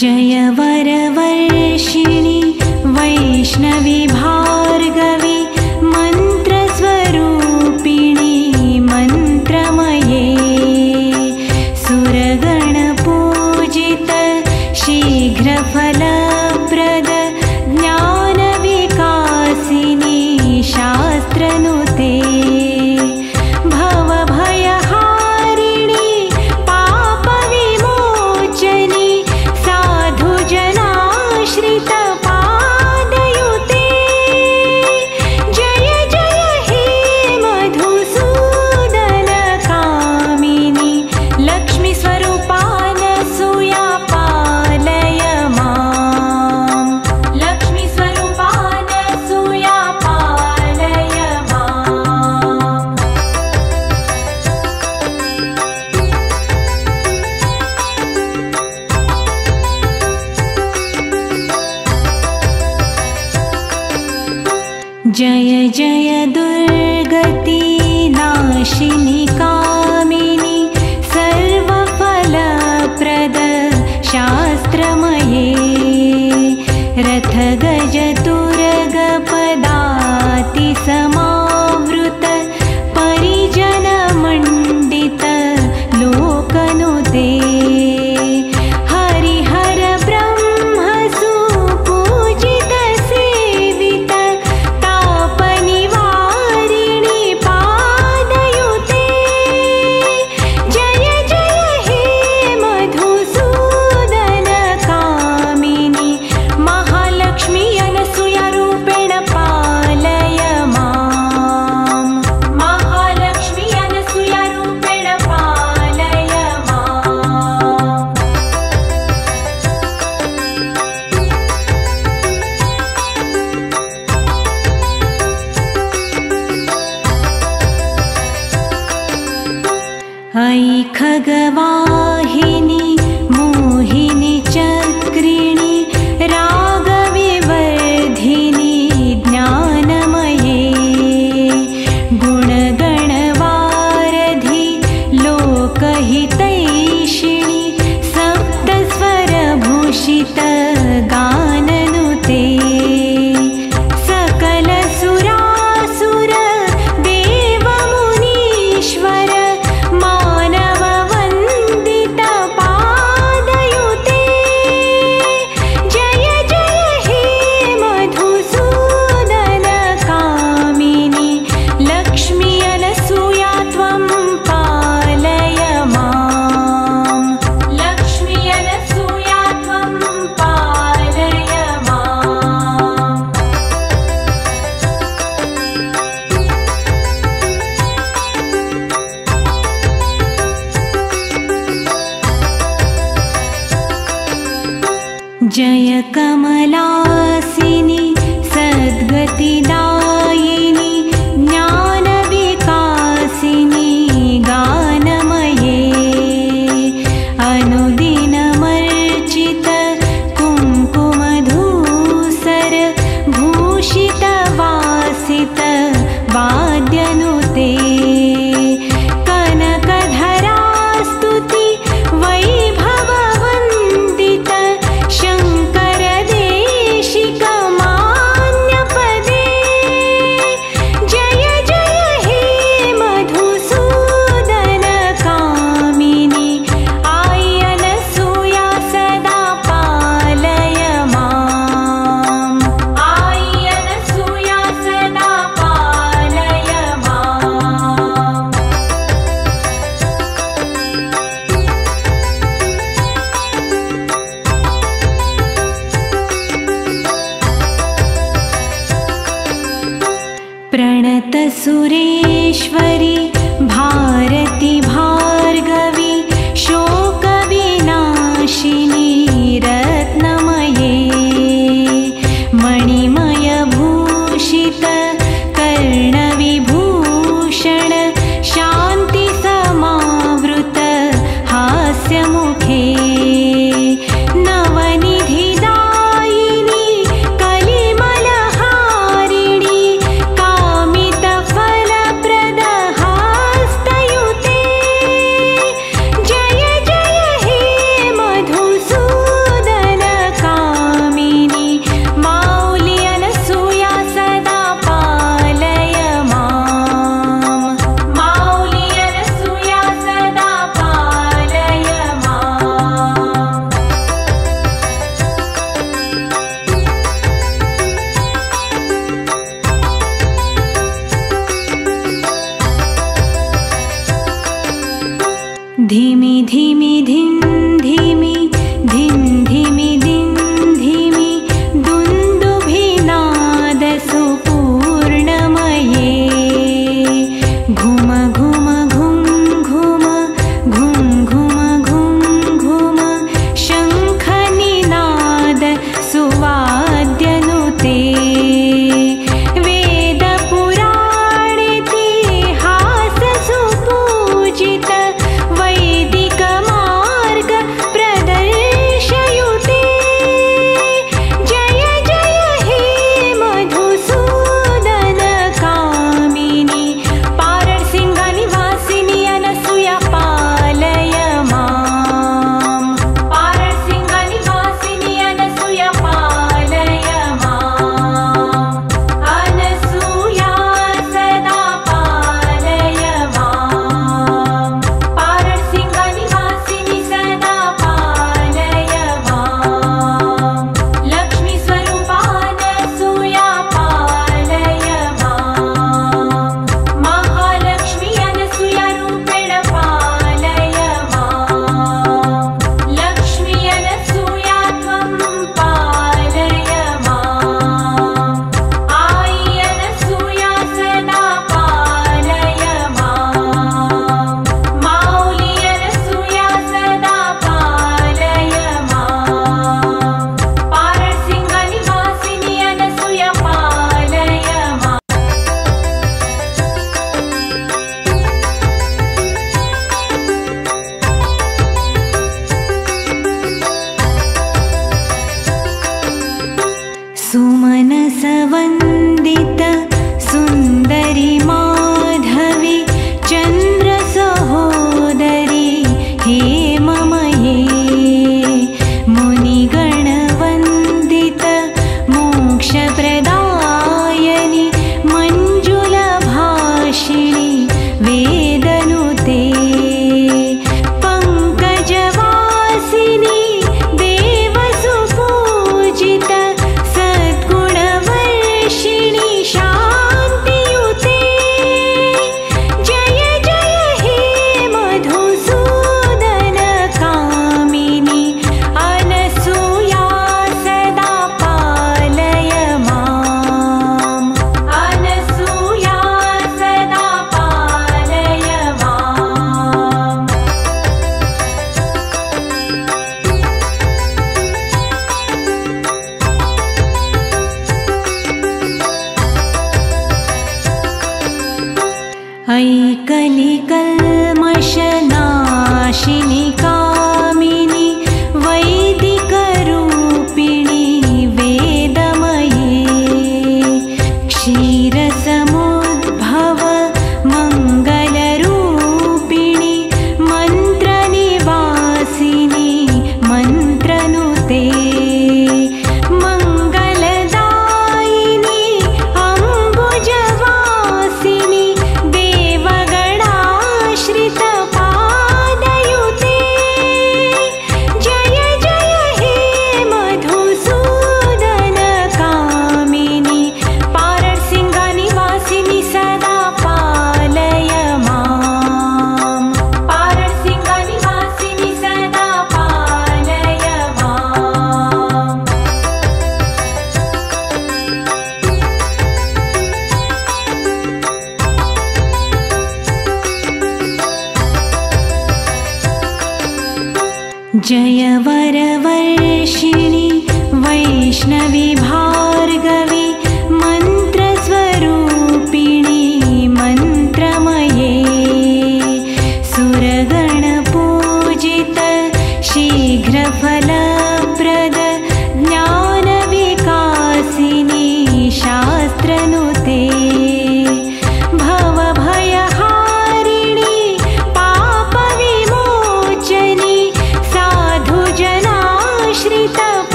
Jai वरवर्षिणि Vaishnavi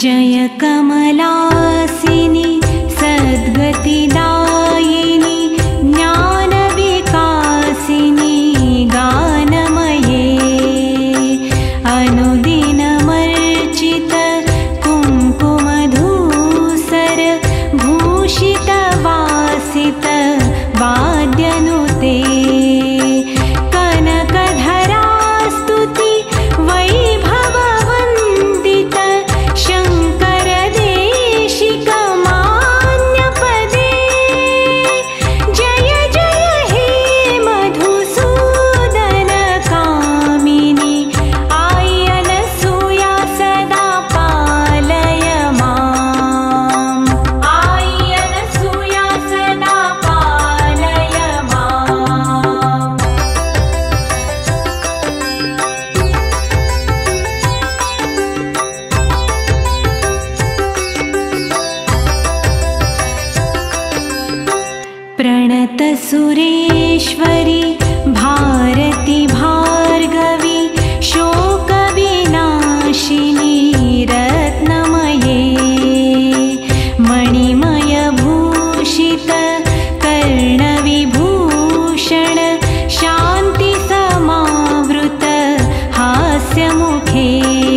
Jai कमलासिनि सद्गतिदायिनि okay.